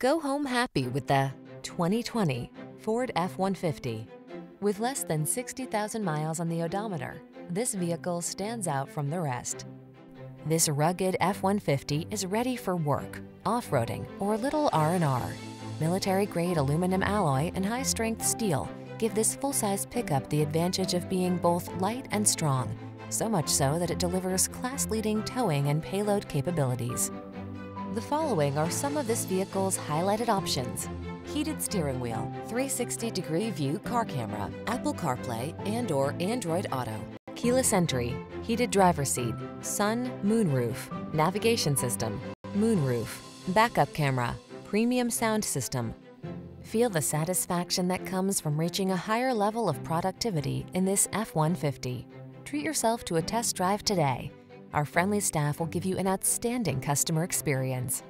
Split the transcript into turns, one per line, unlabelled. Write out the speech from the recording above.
Go home happy with the 2020 Ford F-150. With less than 60,000 miles on the odometer, this vehicle stands out from the rest. This rugged F-150 is ready for work, off-roading, or little R&R. Military-grade aluminum alloy and high-strength steel give this full-size pickup the advantage of being both light and strong, so much so that it delivers class-leading towing and payload capabilities. The following are some of this vehicle's highlighted options. Heated steering wheel, 360-degree view car camera, Apple CarPlay and or Android Auto, keyless entry, heated driver seat, sun, moonroof, navigation system, moonroof, backup camera, premium sound system. Feel the satisfaction that comes from reaching a higher level of productivity in this F-150. Treat yourself to a test drive today. Our friendly staff will give you an outstanding customer experience.